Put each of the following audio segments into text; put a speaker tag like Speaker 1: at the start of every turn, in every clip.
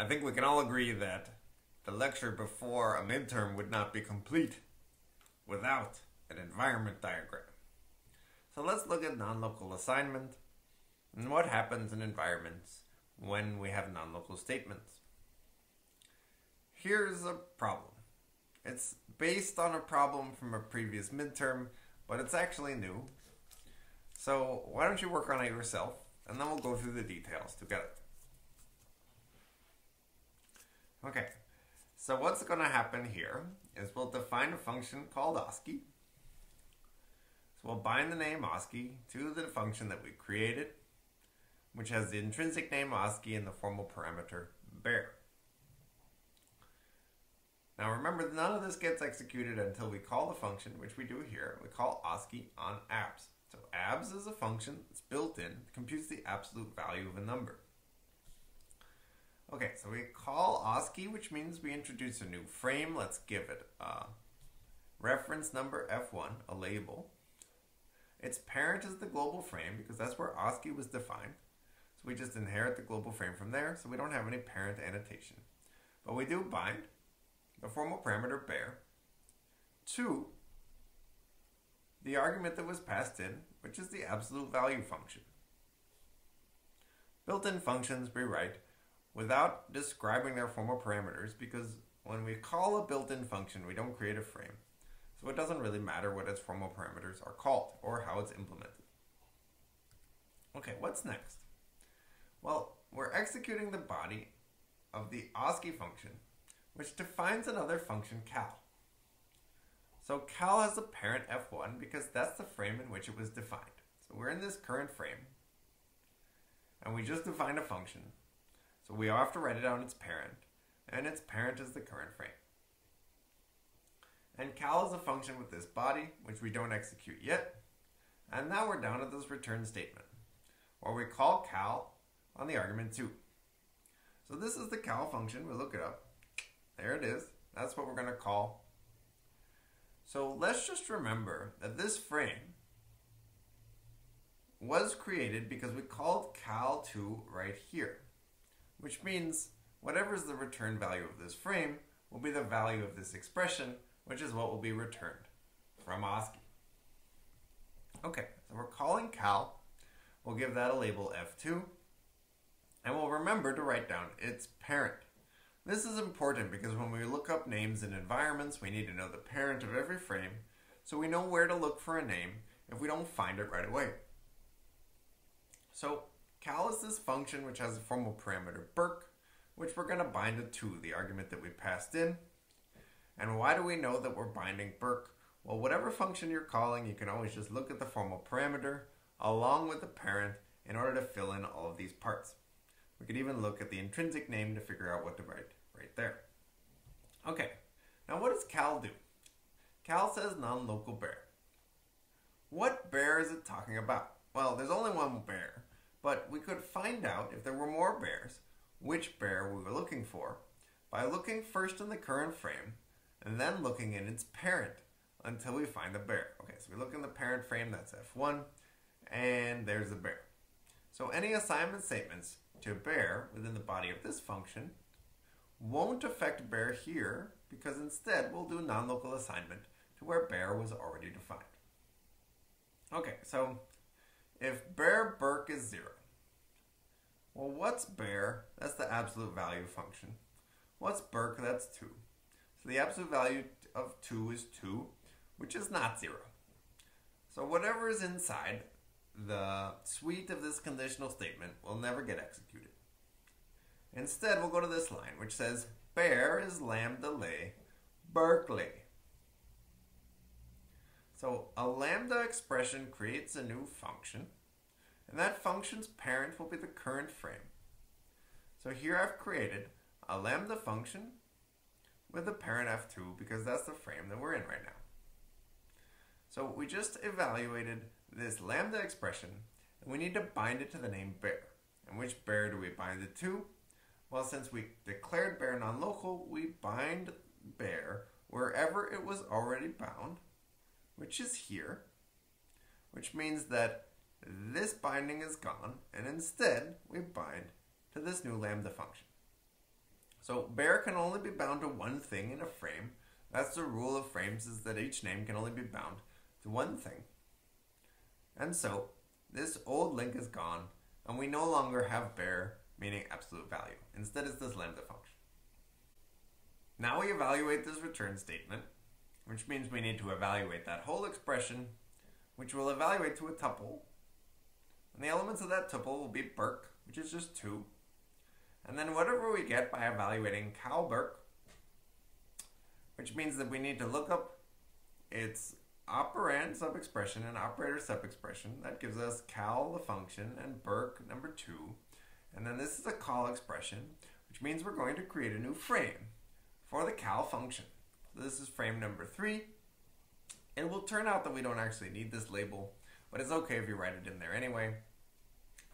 Speaker 1: I think we can all agree that the lecture before a midterm would not be complete without an environment diagram. So let's look at non-local assignment and what happens in environments when we have non-local statements. Here's a problem. It's based on a problem from a previous midterm, but it's actually new. So why don't you work on it yourself, and then we'll go through the details together. Okay, so what's going to happen here is we'll define a function called oski. So we'll bind the name oski to the function that we created, which has the intrinsic name oski and the formal parameter bear. Now remember, none of this gets executed until we call the function, which we do here. We call oski on abs. So abs is a function that's built in, computes the absolute value of a number. Okay, so we call oski, which means we introduce a new frame. Let's give it a reference number F1, a label. Its parent is the global frame because that's where oski was defined. So we just inherit the global frame from there, so we don't have any parent annotation. But we do bind the formal parameter bear to the argument that was passed in, which is the absolute value function. Built-in functions we write without describing their formal parameters because when we call a built-in function, we don't create a frame. So it doesn't really matter what its formal parameters are called or how it's implemented. Okay, what's next? Well, we're executing the body of the oski function which defines another function cal. So cal has a parent f1 because that's the frame in which it was defined. So we're in this current frame, and we just defined a function. So we have to write it down its parent, and its parent is the current frame. And cal is a function with this body, which we don't execute yet. And now we're down to this return statement, where we call cal on the argument 2. So this is the cal function, we look it up. There it is. That's what we're going to call. So let's just remember that this frame was created because we called cal2 right here, which means whatever is the return value of this frame will be the value of this expression, which is what will be returned from oski. Okay, so we're calling cal. We'll give that a label f2, and we'll remember to write down its parent. This is important because when we look up names in environments, we need to know the parent of every frame so we know where to look for a name if we don't find it right away. So is this function which has a formal parameter Burke, which we're going to bind it to the argument that we passed in. And why do we know that we're binding Burke? Well, whatever function you're calling, you can always just look at the formal parameter along with the parent in order to fill in all of these parts. We could even look at the intrinsic name to figure out what to write right there. Okay, now what does cal do? Cal says non-local bear. What bear is it talking about? Well, there's only one bear, but we could find out if there were more bears, which bear we were looking for, by looking first in the current frame, and then looking in its parent until we find the bear. Okay, so we look in the parent frame, that's F1, and there's the bear. So any assignment statements to bear within the body of this function won't affect bear here because instead we'll do non-local assignment to where bear was already defined. Okay, so if bear Burke is 0, well what's bear? That's the absolute value function. What's Burke? That's 2. So the absolute value of 2 is 2, which is not 0. So whatever is inside the suite of this conditional statement will never get executed. Instead, we'll go to this line, which says, bear is lambda lay Berkeley. So a lambda expression creates a new function, and that function's parent will be the current frame. So here I've created a lambda function with a parent f2 because that's the frame that we're in right now. So we just evaluated this lambda expression, and we need to bind it to the name bear. And which bear do we bind it to? Well, since we declared bear non-local, we bind bear wherever it was already bound, which is here, which means that this binding is gone, and instead we bind to this new lambda function. So bear can only be bound to one thing in a frame. That's the rule of frames is that each name can only be bound to one thing. And so this old link is gone and we no longer have bear meaning absolute value. Instead it's this lambda function. Now we evaluate this return statement, which means we need to evaluate that whole expression, which will evaluate to a tuple. And the elements of that tuple will be Burke, which is just 2. And then whatever we get by evaluating Cal Burke, which means that we need to look up its operand subexpression and operator subexpression. That gives us Cal, the function, and Burke, number 2. And then this is a call expression, which means we're going to create a new frame for the cal function. This is frame number three. It will turn out that we don't actually need this label, but it's okay if you write it in there anyway.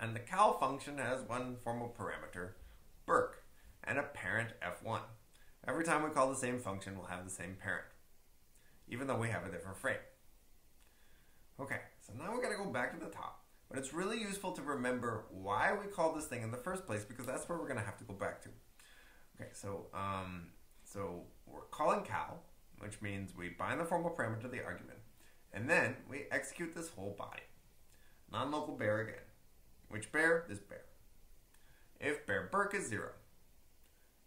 Speaker 1: And the cal function has one formal parameter, Burke, and a parent f1. Every time we call the same function, we'll have the same parent, even though we have a different frame. Okay, so now we gotta go back to the top. But it's really useful to remember why we called this thing in the first place because that's where we're gonna have to go back to. Okay, so um, so we're calling cal, which means we bind the formal parameter to the argument, and then we execute this whole body. Non-local bear again. Which bear? This bear. If bear Burke is zero.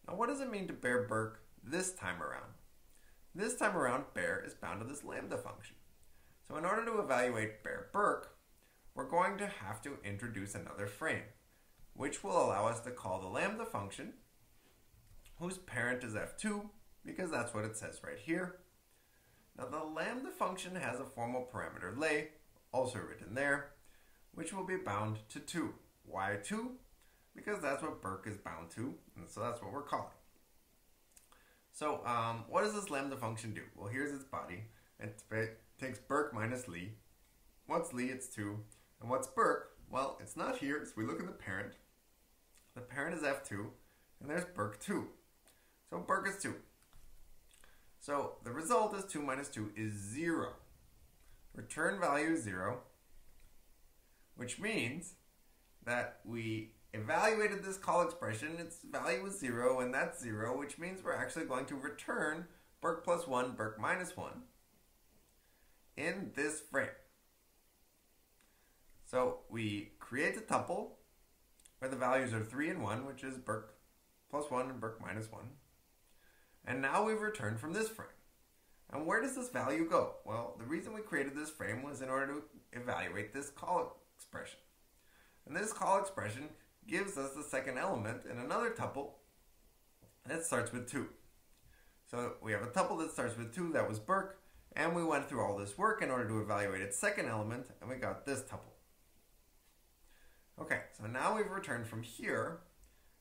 Speaker 1: Now what does it mean to bear Burke this time around? This time around, bear is bound to this lambda function. So in order to evaluate bear Burke, we're going to have to introduce another frame, which will allow us to call the lambda function whose parent is f2, because that's what it says right here. Now the lambda function has a formal parameter lay, also written there, which will be bound to 2. Why 2? Because that's what Burke is bound to, and so that's what we're calling. So um, what does this lambda function do? Well, here's its body. It, takes Burke minus Lee. What's Lee? It's 2. And what's Burke? Well, it's not here, so we look at the parent. The parent is F2, and there's Burke 2. So Burke is 2. So the result is 2 minus 2 is 0. Return value is 0, which means that we evaluated this call expression, its value was 0, and that's 0, which means we're actually going to return Burke plus 1, Burke minus 1 in this frame. So we create a tuple where the values are 3 and 1, which is Burke plus 1 and Burke minus 1. And now we've returned from this frame. And where does this value go? Well, the reason we created this frame was in order to evaluate this call expression. And this call expression gives us the second element in another tuple that starts with 2. So we have a tuple that starts with 2, that was Burke, and we went through all this work in order to evaluate its second element, and we got this tuple. Okay, so now we've returned from here,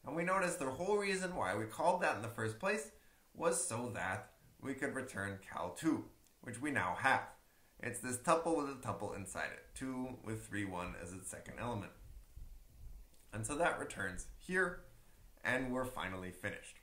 Speaker 1: and we notice the whole reason why we called that in the first place was so that we could return cal2, which we now have. It's this tuple with a tuple inside it, 2 with 3, 1 as its second element. And so that returns here, and we're finally finished.